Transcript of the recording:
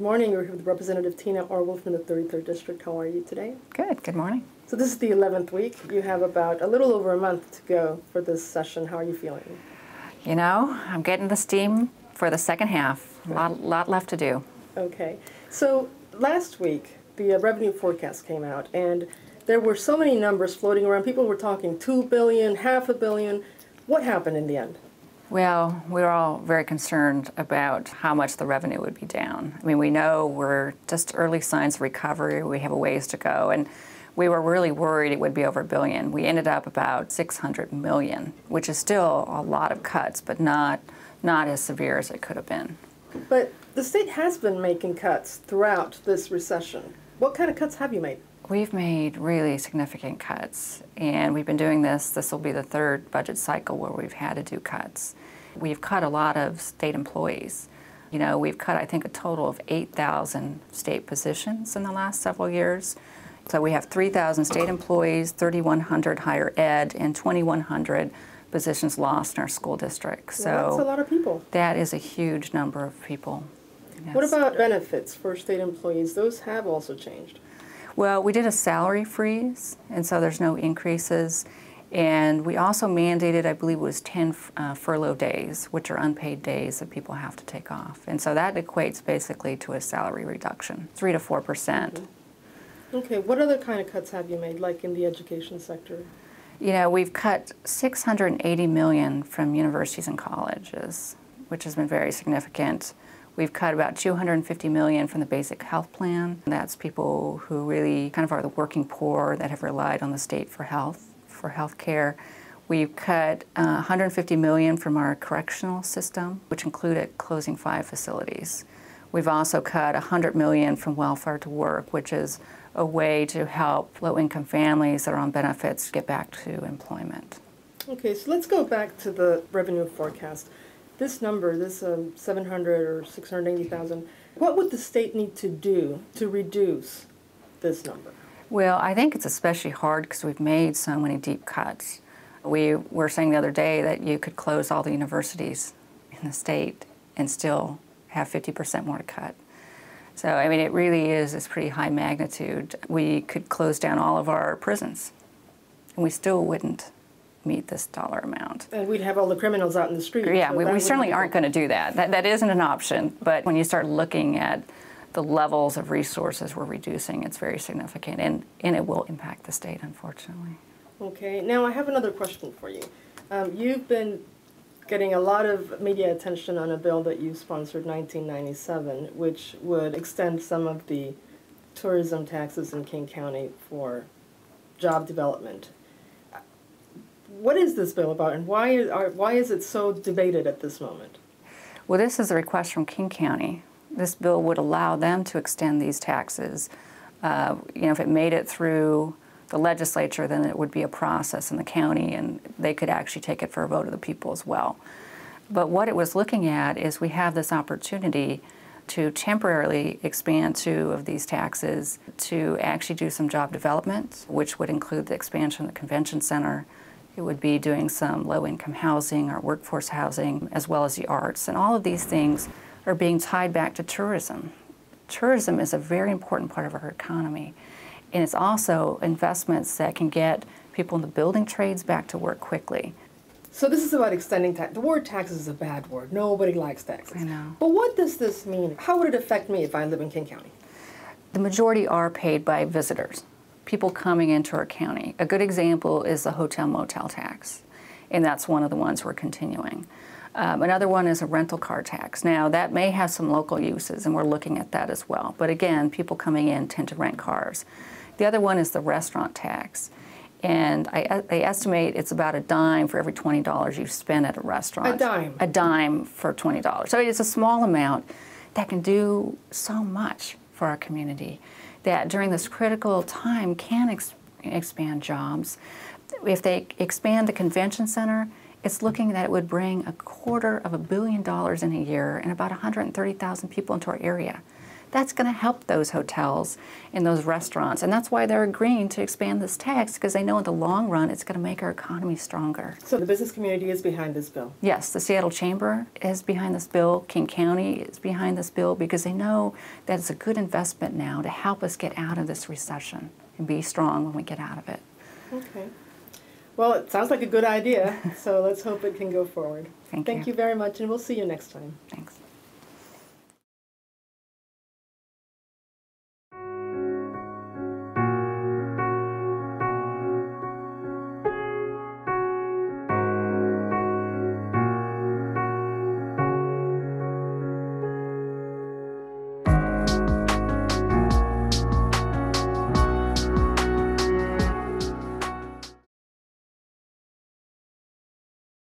morning. We're here with Representative Tina Orwall from the 33rd District. How are you today? Good. Good morning. So this is the 11th week. You have about a little over a month to go for this session. How are you feeling? You know, I'm getting the steam for the second half. A lot, lot left to do. Okay. So last week, the uh, revenue forecast came out, and there were so many numbers floating around. People were talking two billion, half a billion. What happened in the end? Well, we are all very concerned about how much the revenue would be down. I mean, we know we're just early signs of recovery. We have a ways to go, and we were really worried it would be over a billion. We ended up about 600 million, which is still a lot of cuts, but not not as severe as it could have been. But the state has been making cuts throughout this recession. What kind of cuts have you made? We've made really significant cuts, and we've been doing this. This will be the third budget cycle where we've had to do cuts. We've cut a lot of state employees. You know, we've cut, I think, a total of 8,000 state positions in the last several years. So we have 3,000 state employees, 3,100 higher ed, and 2,100 positions lost in our school district. So well, that's a lot of people. That is a huge number of people. Yes. What about benefits for state employees? Those have also changed. Well, we did a salary freeze, and so there's no increases. And we also mandated, I believe it was 10 uh, furlough days, which are unpaid days that people have to take off. And so that equates basically to a salary reduction, 3 to 4 percent. Mm -hmm. Okay, what other kind of cuts have you made, like in the education sector? You know, we've cut 680 million from universities and colleges, which has been very significant. We've cut about 250 million from the basic health plan. That's people who really kind of are the working poor that have relied on the state for health, for health care. We've cut uh, 150 million from our correctional system, which included closing five facilities. We've also cut 100 million from welfare to work, which is a way to help low-income families that are on benefits get back to employment. Okay, so let's go back to the revenue forecast this number, this um, 700 or 680,000, what would the state need to do to reduce this number? Well, I think it's especially hard because we've made so many deep cuts. We were saying the other day that you could close all the universities in the state and still have 50% more to cut. So, I mean, it really is this pretty high magnitude. We could close down all of our prisons, and we still wouldn't meet this dollar amount. And we'd have all the criminals out in the street. Yeah, so we, we certainly aren't going to do that. that. That isn't an option. But when you start looking at the levels of resources we're reducing, it's very significant, and, and it will impact the state, unfortunately. Okay, now I have another question for you. Um, you've been getting a lot of media attention on a bill that you sponsored 1997, which would extend some of the tourism taxes in King County for job development what is this bill about, and why are, why is it so debated at this moment? Well, this is a request from King County. This bill would allow them to extend these taxes. Uh, you know, if it made it through the legislature, then it would be a process in the county, and they could actually take it for a vote of the people as well. But what it was looking at is we have this opportunity to temporarily expand two of these taxes to actually do some job development, which would include the expansion of the convention center, it would be doing some low-income housing or workforce housing, as well as the arts. And all of these things are being tied back to tourism. Tourism is a very important part of our economy. And it's also investments that can get people in the building trades back to work quickly. So this is about extending tax. The word taxes is a bad word. Nobody likes taxes. I know. But what does this mean? How would it affect me if I live in King County? The majority are paid by visitors people coming into our county. A good example is the hotel motel tax, and that's one of the ones we're continuing. Um, another one is a rental car tax. Now, that may have some local uses, and we're looking at that as well. But again, people coming in tend to rent cars. The other one is the restaurant tax. And I, I estimate it's about a dime for every $20 you spend at a restaurant. A dime. A dime for $20. So it's a small amount that can do so much for our community that during this critical time can ex expand jobs. If they expand the convention center, it's looking that it would bring a quarter of a billion dollars in a year and about 130,000 people into our area. That's going to help those hotels and those restaurants. And that's why they're agreeing to expand this tax because they know in the long run it's going to make our economy stronger. So the business community is behind this bill. Yes, the Seattle Chamber is behind this bill. King County is behind this bill because they know that it's a good investment now to help us get out of this recession and be strong when we get out of it. Okay. Well, it sounds like a good idea, so let's hope it can go forward. Thank Thank you. you very much, and we'll see you next time. Thanks.